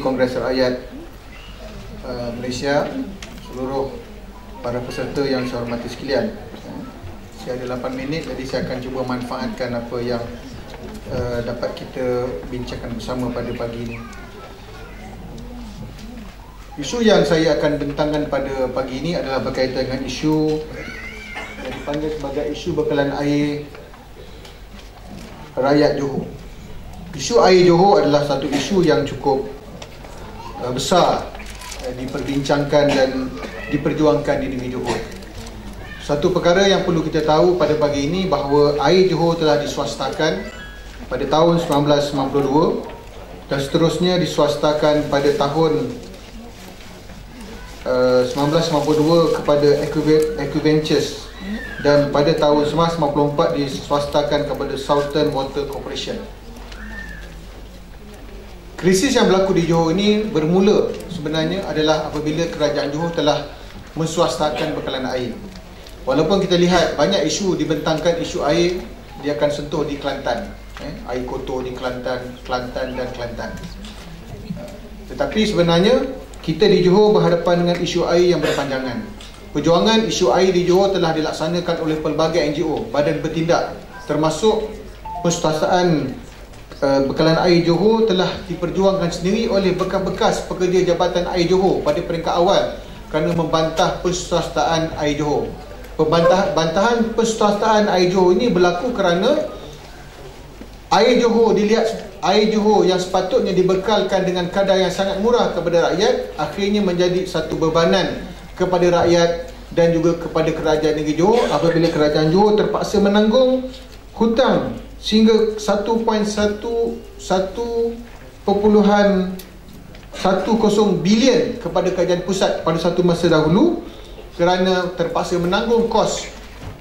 Kongres Rakyat uh, Malaysia seluruh para peserta yang saya hormati sekalian. Saya ada 8 minit jadi saya akan cuba manfaatkan apa yang uh, dapat kita bincangkan bersama pada pagi ini. Isu yang saya akan bentangkan pada pagi ini adalah berkaitan dengan isu yang dipanggil sebagai isu bekalan air rakyat Johor. Isu air Johor adalah satu isu yang cukup Uh, besar uh, diperbincangkan dan diperjuangkan di negeri Johor. Satu perkara yang perlu kita tahu pada pagi ini bahawa air Johor telah diswastakan pada tahun 1992 dan seterusnya diswastakan pada tahun uh, 1992 kepada Equiventures dan pada tahun 1994 diswastakan kepada Southern Water Corporation. Krisis yang berlaku di Johor ini bermula sebenarnya adalah apabila kerajaan Johor telah menswastakan bekalan air. Walaupun kita lihat banyak isu dibentangkan isu air dia akan sentuh di Kelantan. Eh, air kotor di Kelantan, Kelantan dan Kelantan. Tetapi sebenarnya kita di Johor berhadapan dengan isu air yang berpanjangan. Perjuangan isu air di Johor telah dilaksanakan oleh pelbagai NGO, badan bertindak termasuk Eh, bekalan air Johor telah diperjuangkan sendiri oleh bekas-bekas pekerja Jabatan Air Johor pada peringkat awal kerana membantah perswastaan air Johor. Pembantah, bantahan air Johor ini berlaku kerana air Johor dilihat air Johor yang sepatutnya dibekalkan dengan kadar yang sangat murah kepada rakyat akhirnya menjadi satu bebanan kepada rakyat dan juga kepada kerajaan negeri Johor apabila kerajaan Johor terpaksa menanggung hutang sehingga 1.1 1.10 bilion kepada kerajaan pusat pada satu masa dahulu kerana terpaksa menanggung kos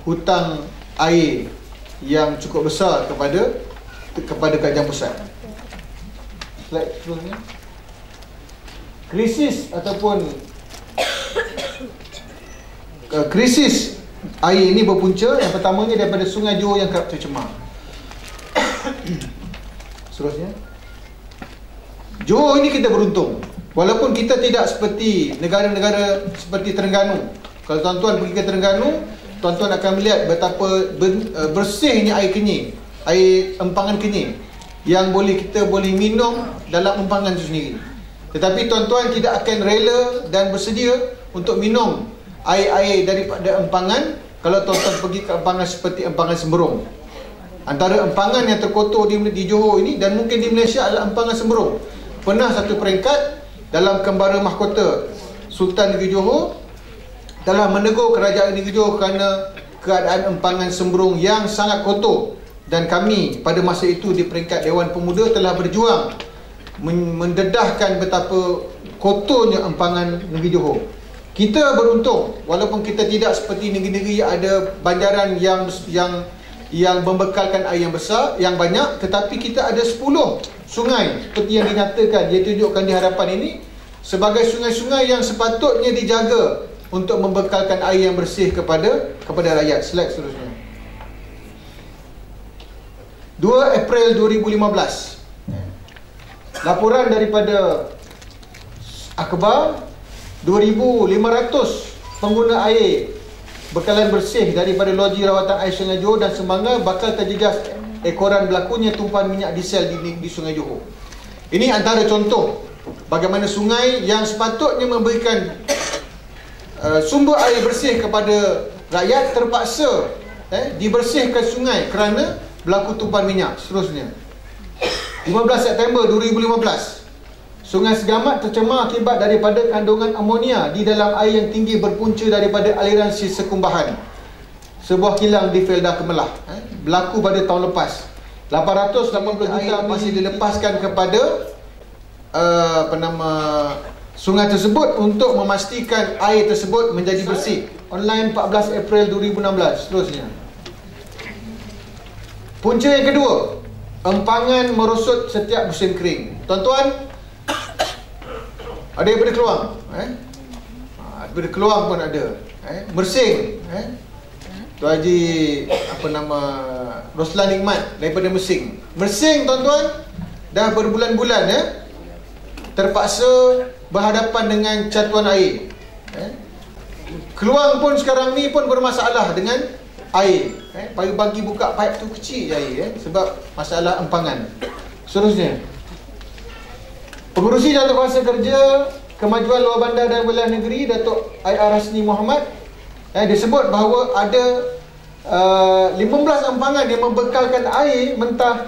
hutang air yang cukup besar kepada kepada kerajaan pusat. Slide seterusnya. Krisis ataupun uh, krisis air ini berpunca yang pertamanya daripada sungai Johor yang kerap tercemar. Seterusnya. Johor ini kita beruntung. Walaupun kita tidak seperti negara-negara seperti Terengganu. Kalau tuan-tuan pergi ke Terengganu Tuan-tuan akan melihat betapa eh, bersihnya air kenyir Air empangan kenyir Yang boleh kita boleh minum dalam empangan itu sendiri. Tetapi tuan-tuan tidak akan rela dan bersedia Untuk minum air-air daripada empangan Kalau tuan-tuan pergi ke empangan seperti empangan semberung Antara empangan yang terkotor di, di Johor ini dan mungkin di Malaysia adalah empangan semberung. Pernah satu peringkat dalam kembara mahkota Sultan Negeri Johor telah menegur kerajaan Negeri Johor kerana keadaan empangan semberung yang sangat kotor dan kami pada masa itu di peringkat Dewan Pemuda telah berjuang mendedahkan betapa kotornya empangan Negeri Johor. Kita beruntung walaupun kita tidak seperti negeri-negeri ada banjaran yang yang yang membekalkan air yang besar, yang banyak tetapi kita ada 10 sungai seperti yang dinyatakan, dia tunjukkan di hadapan ini sebagai sungai-sungai yang sepatutnya dijaga untuk membekalkan air yang bersih kepada kepada rakyat. Slide seterusnya. 2 April 2015 Laporan daripada Akbar 2500 pengguna air bekalan bersih daripada loji rawatan air Sungai Johor dan Semanga bakal terjejas ekoran berlakunya tumpahan minyak diesel di, di Sungai Johor. Ini antara contoh bagaimana sungai yang sepatutnya memberikan uh, sumber air bersih kepada rakyat terpaksa eh, dibersihkan sungai kerana berlaku tumpahan minyak. Seterusnya. 15 September 2015 Sungai Segamat tercemar akibat daripada kandungan amonia di dalam air yang tinggi berpunca daripada aliran si sekumbahan. Sebuah kilang di Felda Kemelah. Eh, berlaku pada tahun lepas. 880 juta masih dilepaskan kepada uh, apa nama sungai tersebut untuk memastikan air tersebut menjadi bersih. Online 14 April 2016. Seterusnya. Punca yang kedua. Empangan merosot setiap musim kering. Tuan-tuan, ada daripada keluang eh? Ha, daripada keluang pun ada eh? Mersing eh? Tu Haji Apa nama Roslan Nikmat Daripada Mersing Mersing tuan-tuan Dah berbulan-bulan eh? terpaksa berhadapan dengan catuan air. Eh? Keluang pun sekarang ni pun bermasalah dengan air. Eh? Pagi-pagi buka pipe tu kecil je air eh? sebab masalah empangan. Seterusnya. Pengurusi Jatuh Kuasa Kerja Kemajuan Luar Bandar dan Wilayah Negeri Datuk I.R. Hasni Muhammad eh, disebut bahawa ada uh, 15 empangan yang membekalkan air mentah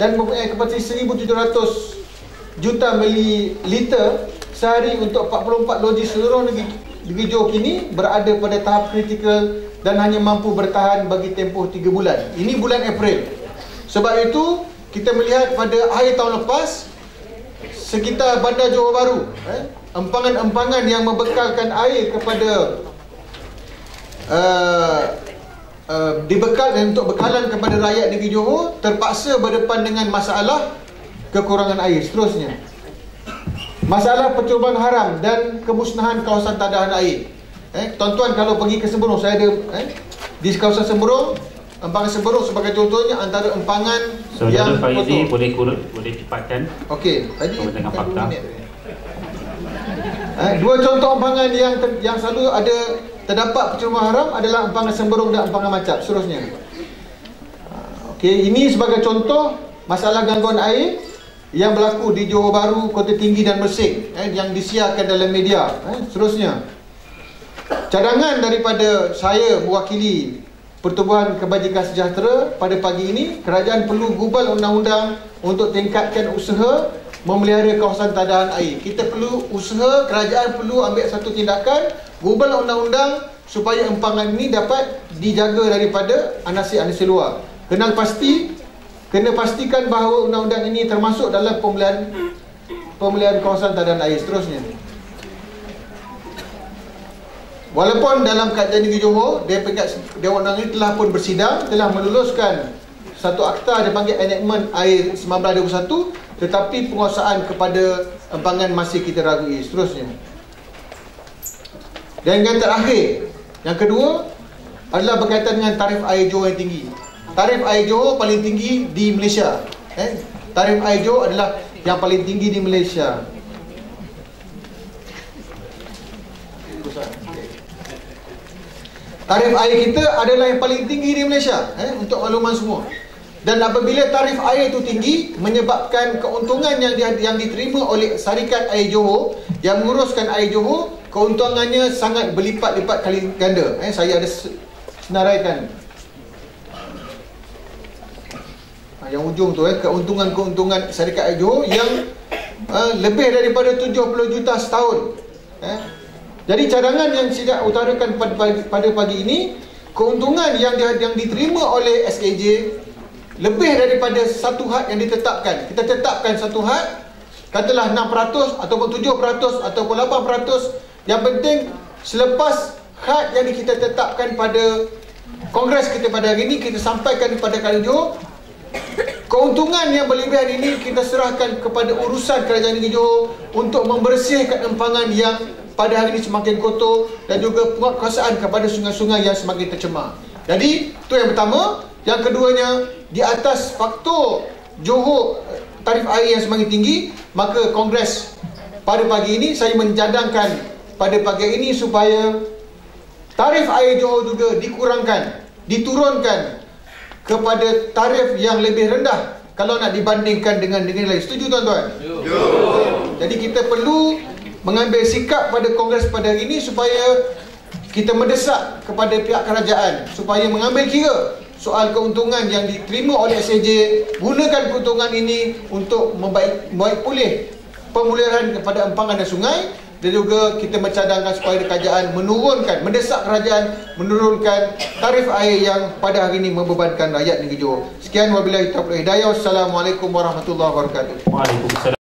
dan mempunyai kapasiti 1700 juta mililiter sehari untuk 44 loji seluruh negeri, negeri Johor kini berada pada tahap kritikal dan hanya mampu bertahan bagi tempoh 3 bulan. Ini bulan April. Sebab itu kita melihat pada akhir tahun lepas sekitar bandar Johor Bahru eh, empangan-empangan yang membekalkan air kepada uh, Uh, dibekal dan untuk bekalan kepada rakyat negeri Johor terpaksa berdepan dengan masalah kekurangan air seterusnya. Masalah percubaan haram dan kemusnahan kawasan tadahan air. Eh tuan-tuan kalau pergi ke Semberong saya ada eh di kawasan Semberong empangan Semberong sebagai contohnya antara empangan so, yang Faizi boleh kurut boleh cepatkan. Okey tadi dengan fakta. eh, dua contoh empangan yang yang selalu ada terdapat percuma haram adalah empangan semberung dan empangan macap seterusnya. Okey, ini sebagai contoh masalah gangguan air yang berlaku di Johor Bahru, Kota Tinggi dan Mersing eh, yang disiarkan dalam media eh, seterusnya. Cadangan daripada saya mewakili Pertubuhan Kebajikan Sejahtera pada pagi ini kerajaan perlu gubal undang-undang untuk tingkatkan usaha memelihara kawasan tadahan air. Kita perlu usaha, kerajaan perlu ambil satu tindakan, gubal undang-undang supaya empangan ini dapat dijaga daripada anasi-anasi luar. Kenal pasti, kena pastikan bahawa undang-undang ini termasuk dalam pemeliharaan pemeliharaan kawasan tadahan air seterusnya. Walaupun dalam kajian negeri Johor, Dewan Undang ini telah pun bersidang, telah meluluskan satu akta dia panggil enactment air 1921 tetapi penguasaan kepada empangan masih kita ragui seterusnya. Dan yang terakhir yang kedua adalah berkaitan dengan tarif air Johor yang tinggi. Tarif air Johor paling tinggi di Malaysia eh? tarif air Johor adalah yang paling tinggi di Malaysia tarif air kita adalah yang paling tinggi di Malaysia eh? untuk makluman semua dan apabila tarif air itu tinggi menyebabkan keuntungan yang di, yang diterima oleh Syarikat Air Johor yang menguruskan air Johor keuntungannya sangat berlipat-lipat kali ganda eh saya ada senaraikan ha, yang ujung tu eh keuntungan-keuntungan Syarikat Air Johor yang uh, lebih daripada 70 juta setahun eh jadi cadangan yang saya utarakan pada pagi, pada pagi ini keuntungan yang yang diterima oleh SAJ lebih daripada satu had yang ditetapkan. Kita tetapkan satu had, katalah 6% ataupun 7% ataupun 8%. Yang penting selepas had yang kita tetapkan pada kongres kita pada hari ini, kita sampaikan kepada Kali Johor, keuntungan yang berlebihan ini kita serahkan kepada urusan kerajaan negeri Johor untuk membersihkan empangan yang pada hari ini semakin kotor dan juga penguatkuasaan kepada sungai-sungai yang semakin tercemar. Jadi, itu yang pertama. Yang keduanya, di atas faktor Johor tarif air yang semakin tinggi, maka Kongres pada pagi ini saya mencadangkan pada pagi ini supaya tarif air Johor juga dikurangkan, diturunkan kepada tarif yang lebih rendah kalau nak dibandingkan dengan negeri lain. Setuju tuan-tuan? Jadi kita perlu mengambil sikap pada Kongres pada hari ini supaya kita mendesak kepada pihak kerajaan supaya mengambil kira soal keuntungan yang diterima oleh SAJ gunakan keuntungan ini untuk membaik, membaik pulih pemulihan kepada empangan dan sungai dan juga kita mencadangkan supaya kerajaan menurunkan, mendesak kerajaan menurunkan tarif air yang pada hari ini membebankan rakyat negeri Johor. Sekian wabillahi taufiq hidayah. Wassalamualaikum warahmatullahi wabarakatuh. Waalaikumsalam.